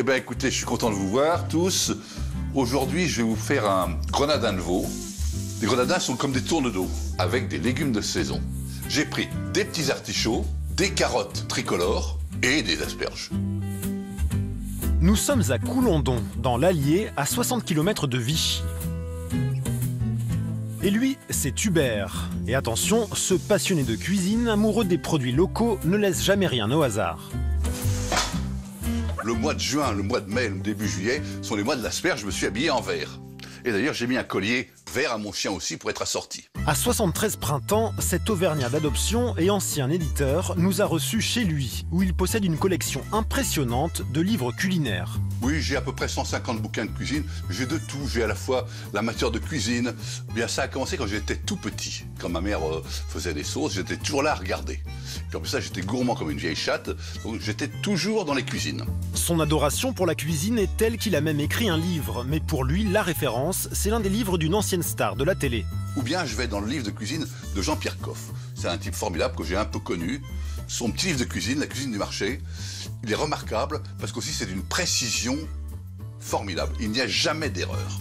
Eh bien écoutez, je suis content de vous voir tous. Aujourd'hui, je vais vous faire un grenadin de veau. Les grenadins sont comme des tournes d'eau, avec des légumes de saison. J'ai pris des petits artichauts, des carottes tricolores et des asperges. Nous sommes à Coulondon, dans l'Allier, à 60 km de Vichy. Et lui, c'est Hubert. Et attention, ce passionné de cuisine, amoureux des produits locaux, ne laisse jamais rien au hasard. Le mois de juin, le mois de mai, le début juillet sont les mois de l'asperge, je me suis habillé en vert. Et d'ailleurs, j'ai mis un collier vert à mon chien aussi pour être assorti. À 73 printemps, cet Auvergnat d'adoption et ancien éditeur nous a reçus chez lui, où il possède une collection impressionnante de livres culinaires. Oui, j'ai à peu près 150 bouquins de cuisine. J'ai de tout. J'ai à la fois la matière de cuisine. Bien, ça a commencé quand j'étais tout petit. Quand ma mère euh, faisait des sauces, j'étais toujours là à regarder. Comme ça, j'étais gourmand comme une vieille chatte. Donc, j'étais toujours dans les cuisines. Son adoration pour la cuisine est telle qu'il a même écrit un livre. Mais pour lui, la référence, c'est l'un des livres d'une ancienne star de la télé. Ou bien, je vais dans le livre de cuisine de Jean-Pierre Coff. C'est un type formidable que j'ai un peu connu. Son petit livre de cuisine, La cuisine du marché, il est remarquable parce qu'aussi c'est d'une précision formidable. Il n'y a jamais d'erreur.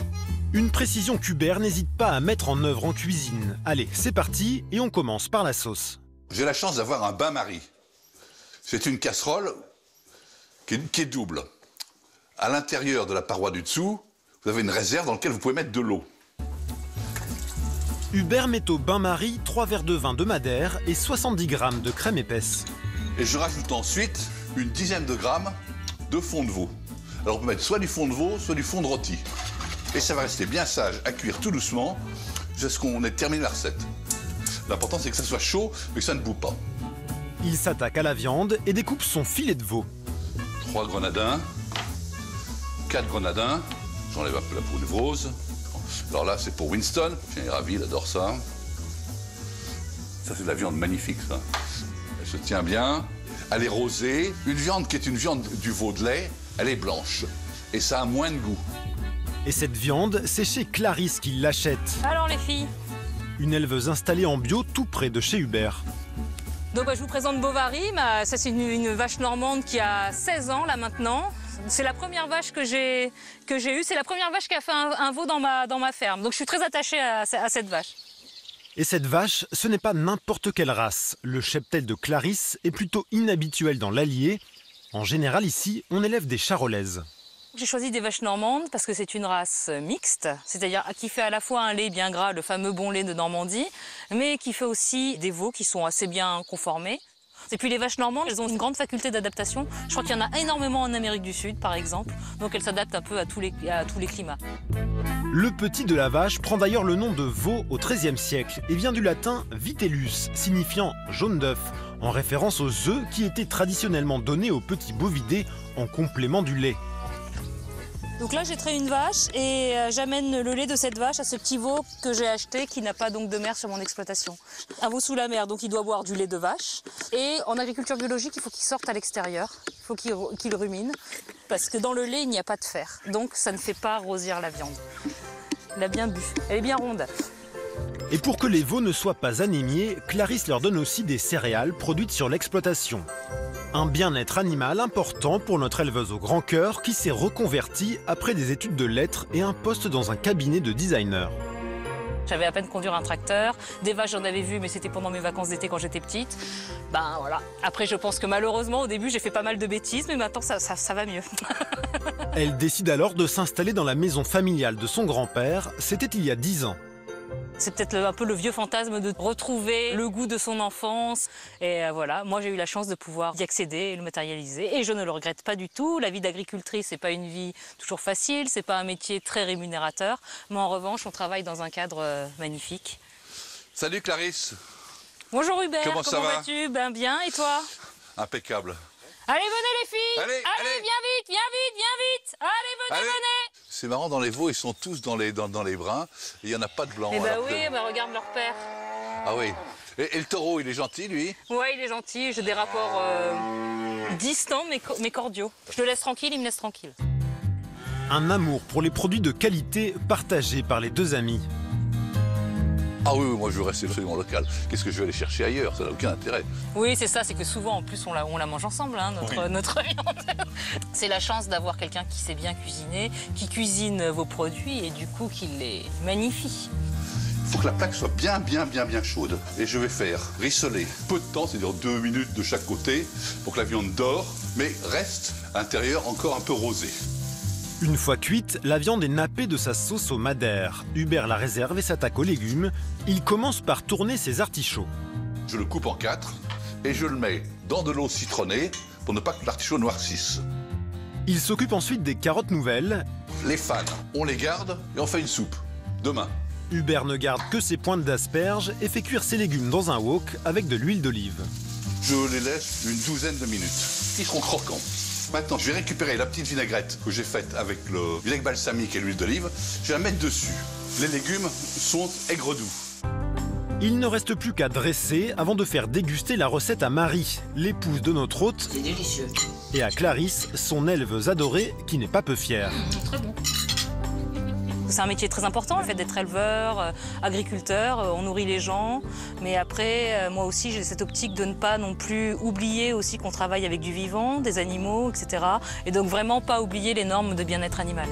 Une précision qu'Hubert n'hésite pas à mettre en œuvre en cuisine. Allez, c'est parti et on commence par la sauce. J'ai la chance d'avoir un bain-marie. C'est une casserole qui est, qui est double. À l'intérieur de la paroi du dessous, vous avez une réserve dans laquelle vous pouvez mettre de l'eau. Hubert met au bain-marie 3 verres de vin de Madère et 70 grammes de crème épaisse. Et je rajoute ensuite une dizaine de grammes de fond de veau. Alors on peut mettre soit du fond de veau, soit du fond de rôti. Et ça va rester bien sage à cuire tout doucement jusqu'à ce qu'on ait terminé la recette. L'important c'est que ça soit chaud mais que ça ne boue pas. Il s'attaque à la viande et découpe son filet de veau. Trois grenadins, quatre grenadins, j'enlève un peu la peau rose. Alors là c'est pour Winston, il est ravi, il adore ça. Ça c'est de la viande magnifique ça. Elle se tient bien, elle est rosée. Une viande qui est une viande du veau de lait, elle est blanche. Et ça a moins de goût. Et cette viande, c'est chez Clarisse qu'il l'achète. Alors les filles Une éleveuse installée en bio tout près de chez Hubert. Donc bah, je vous présente Bovary, ça c'est une, une vache normande qui a 16 ans là maintenant. C'est la première vache que j'ai que j'ai eue, c'est la première vache qui a fait un, un veau dans ma, dans ma ferme. Donc je suis très attachée à, à cette vache. Et cette vache, ce n'est pas n'importe quelle race. Le cheptel de Clarisse est plutôt inhabituel dans l'Allier. En général, ici, on élève des charolaises. J'ai choisi des vaches normandes parce que c'est une race mixte, c'est-à-dire qui fait à la fois un lait bien gras, le fameux bon lait de Normandie, mais qui fait aussi des veaux qui sont assez bien conformés. Et puis les vaches normandes, elles ont une grande faculté d'adaptation. Je crois qu'il y en a énormément en Amérique du Sud, par exemple. Donc elles s'adaptent un peu à tous les, à tous les climats. Le petit de la vache prend d'ailleurs le nom de veau au XIIIe siècle et vient du latin vitellus, signifiant jaune d'œuf, en référence aux œufs qui étaient traditionnellement donnés aux petits bovidés en complément du lait. Donc là, j'ai trait une vache et euh, j'amène le lait de cette vache à ce petit veau que j'ai acheté qui n'a pas donc de mère sur mon exploitation. Un veau sous la mer, donc il doit boire du lait de vache. Et en agriculture biologique, il faut qu'il sorte à l'extérieur, il faut qu'il rumine, parce que dans le lait, il n'y a pas de fer. Donc ça ne fait pas rosir la viande. Il a bien bu. Elle est bien ronde. Et pour que les veaux ne soient pas anémiés, Clarisse leur donne aussi des céréales produites sur l'exploitation. Un bien-être animal important pour notre éleveuse au grand cœur qui s'est reconvertie après des études de lettres et un poste dans un cabinet de designer. J'avais à peine conduire un tracteur. Des vaches, j'en avais vu, mais c'était pendant mes vacances d'été quand j'étais petite. Ben voilà. Après, je pense que malheureusement, au début, j'ai fait pas mal de bêtises, mais maintenant, ça, ça, ça va mieux. Elle décide alors de s'installer dans la maison familiale de son grand-père, c'était il y a 10 ans. C'est peut-être un peu le vieux fantasme de retrouver le goût de son enfance. Et euh, voilà, moi j'ai eu la chance de pouvoir y accéder et le matérialiser. Et je ne le regrette pas du tout. La vie d'agricultrice, c'est pas une vie toujours facile, c'est pas un métier très rémunérateur. Mais en revanche, on travaille dans un cadre euh, magnifique. Salut Clarisse, Bonjour Hubert, Comment ça va vas-tu? Ben bien, et toi? Impeccable. Allez, venez les filles Allez, allez. viens vite, viens vite, viens vite Allez, venez, Allez. venez C'est marrant, dans les veaux, ils sont tous dans les, dans, dans les bruns, il n'y en a pas de blanc. Eh ben que- oui, ben regarde leur père. Ah oui. Et, et le taureau, il est gentil, lui? Ouais, il est gentil, j'ai des rapports euh, distants mais, co- mais cordiaux. Je le laisse tranquille, il me laisse tranquille. Un amour pour les produits de qualité partagé par les deux amis. Ah oui, oui, moi je veux rester absolument local. Qu'est-ce que je vais aller chercher ailleurs? Ça n'a aucun intérêt. Oui, c'est ça, c'est que souvent en plus on la, on la mange ensemble, hein, notre, notre viande. c'est la chance d'avoir quelqu'un qui sait bien cuisiner, qui cuisine vos produits et du coup qui les magnifie. Il faut que la plaque soit bien, bien, bien, bien chaude. Et je vais faire rissoler peu de temps, c'est-à-dire deux minutes de chaque côté, pour que la viande dore, mais reste à l'intérieur encore un peu rosé. Une fois cuite, la viande est nappée de sa sauce au madère. Hubert la réserve et s'attaque aux légumes. Il commence par tourner ses artichauts. Je le coupe en quatre et je le mets dans de l'eau citronnée pour ne pas que l'artichaut noircisse. Il s'occupe ensuite des carottes nouvelles. Les fans, on les garde et on fait une soupe. Demain. Hubert ne garde que ses pointes d'asperges et fait cuire ses légumes dans un wok avec de l'huile d'olive. Je les laisse une douzaine de minutes. Ils seront croquants. Maintenant, je vais récupérer la petite vinaigrette que j'ai faite avec le vinaigre balsamique et l'huile d'olive. Je vais la mettre dessus. Les légumes sont aigre doux. Il ne reste plus qu'à dresser avant de faire déguster la recette à Marie, l'épouse de notre hôte, C'est délicieux. et à Clarisse, son éleveuse adorée, qui n'est pas peu fière. Très bon. C'est un métier très important, le fait d'être éleveur, euh, agriculteur, euh, on nourrit les gens. Mais après, euh, moi aussi, j'ai cette optique de ne pas non plus oublier aussi qu'on travaille avec du vivant, des animaux, etc. Et donc vraiment pas oublier les normes de bien-être animal.